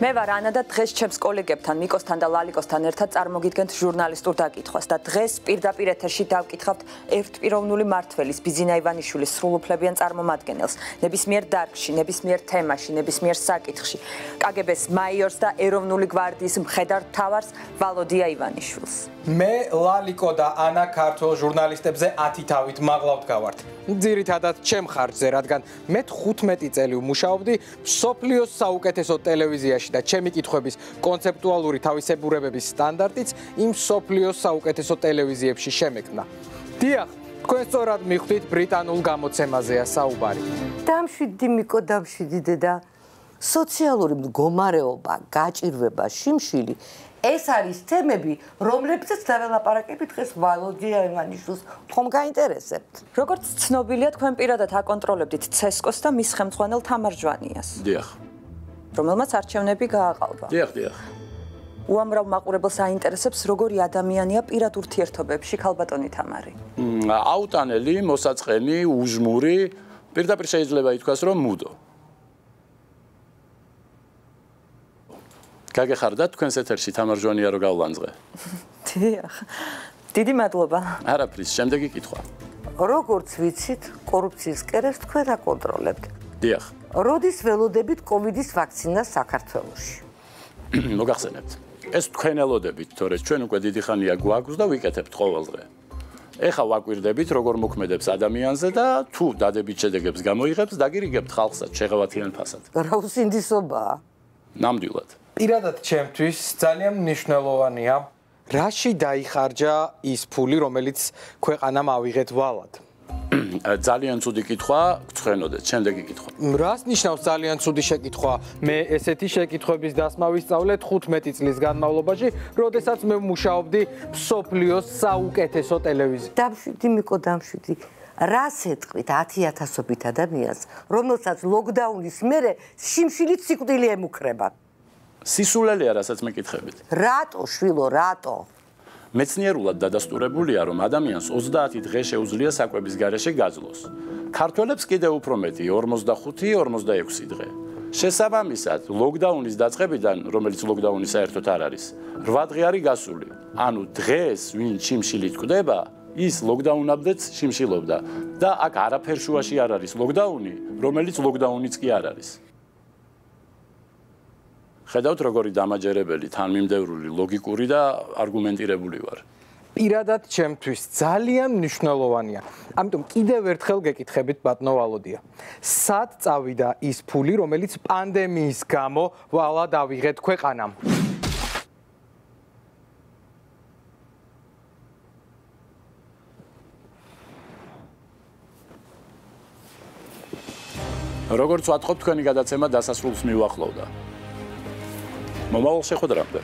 მე ვარ ანა და დღეს ჩემს კოლეგებთან ნიკოსთან და ლალიკოსთან ერთად წარმოგიდგენთ ჟურნალისტურ დაკითხვას და დღეს პირდაპირ ეთერში დავკითხავთ ერთპიროვნული მართველის ბიზინა ივანიშვილის სრულუფლებიან წარმომადგენელს ნებისმიერ დარგში, ნებისმიერ თემაში, ნებისმიერ საკითხში. კგბ-ს მაიორს და ეროვნული გვარდიის მხედარ თავარს ვალოდია ივანიშვილს. მე ლალიკო და ანა ქართულ ჟურნალისტებზე 10 თავით მაღლავთ გავართ. ძირითადად ჩემ ხარჯზე, რადგან მე 15 წელი ვმუშაობდი სოფლიოს საუკეთესო ტელევიზიაში და ჩემი კითხვების კონცეპტუალური თავისებურებების სტანდარტიც იმ სოფლიოს საუკეთესო ტელევიზიებში შემეკნა. დიახ, თქვენ სწორად მიხვდით ბრიტანულ გამოცემაზეა საუბარი. დამშვიდი მიკო დამშვიდი დედა. სოციალური მდგომარეობა, გაჭირვება, შიმშილი ეს არის თემები, რომლებსაც დაველაპარაკები დღეს ვალოდია ივანიშვილს. ხომ გაინტერესებთ? როგორც ცნობილია, თქვენ პირადად აკონტროლებდით ცესკოს და მის ხელმძღვანელ თამარჯვანიას. დიახ. რომელმაც არჩევნები გააყალბა. დიახ, დიახ. უამრავ მაყურებელს აინტერესებს, როგორი ადამიანია პირად ურთიერთობებში ქალბატონი თამარი. აუტანელი, მოსაწყენი, უჟმური, პირდაპირ შეიძლება ითქვას, რომ მუდო. გაგეხარდა თქვენს ეთერში თამარჯვანია რო გავლანძღე. დიახ. დიდი მადლობა. არაფრის, შემდეგი კითხვა. როგორც ვიცით, კორუფციის კერებს თქვენ აკონტროლებთ. დიახ. როდის ველოდებით კოვიდის ვაქცინა საქართველოში? მოგახსენებთ. ეს თქვენ ელოდებით, თორე ჩვენ უკვე დიდი ხანია გვაქვს და ვიკეთებთ ყოველდღე. ეხა ვაკვირდებით, როგორ მოქმედებს ადამიანზე და თუ დადებით შედეგებს გამოიღებს, დაგირიგებთ ხალხსაც შეღავათიან ფასად. რა უსინდისობაა? ნამდვილად. პირადად ჩემთვის ძალიან მნიშვნელოვანია რაში დაიხარჯა ის ფული რომელიც ქვეყანამ ავიღეთ ვალად ძალიან ცუდი კითხვა გცხენოდეთ შემდეგი კითხვა რას ნიშნავს ძალიან ცუდი შეკითხვა მე ესეთი შეკითხვების დასმა ვისწავლე 15 წლის განმავლობაში როდესაც მე მუშაობდი სოფლიოს საუკეთესო ტელევიზიაში დამშვიდი მიკო დამშვიდი რას ეთქვით 10000ობით ადამიანს რომელსაც ლოკდაუნის მერე შიმშილით სიკვდილი ემუქრება სისულელეა, რასაც მეკითხებით. რატო, შვილო, რატო? მეცნიერულად დადასტურებულია, რომ ადამიანს 30 დღე შეუძლია საკვების გარეშე გაძლოს. ქართველებს კიდე უფრო მეტი 45-46 დღე. შესაბამისად, ლოკდაუნის დაწყებიდან, რომელიც ლოკდაუნი საერთოდ არ არის, 8 დღე არის გასული. ანუ დღეს ვინ ჩიმშილით კვდება, ის ლოკდაუნამდეც შიმშილობდა და აქ არაფერ შუაში არ არის ლოკდაუნი, რომელიც ლოკდაუნიც კი არ არის. ხედავთ როგორი დამაჯერებელი თანმიმდევრული ლოგიკური და არგუმენტირებული ვარ? პირადად ჩემთვის ძალიან მნიშვნელოვანია. ამიტომ კიდევ ერთხელ გეკითხებით ბატონო ვალოდია. სად წავიდა ის ფული რომელიც პანდემიის გამო ვალა დავიღეთ ქვეყანამ? როგორც ვატყობ თქვენი გადაცემა დასასრულს მიუახლოვდა Maar wel zeggen we erachter.